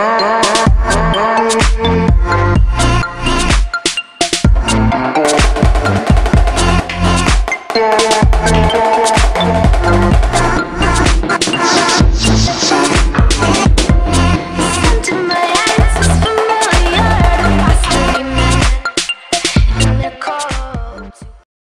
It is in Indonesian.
Yeah.